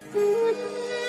嗯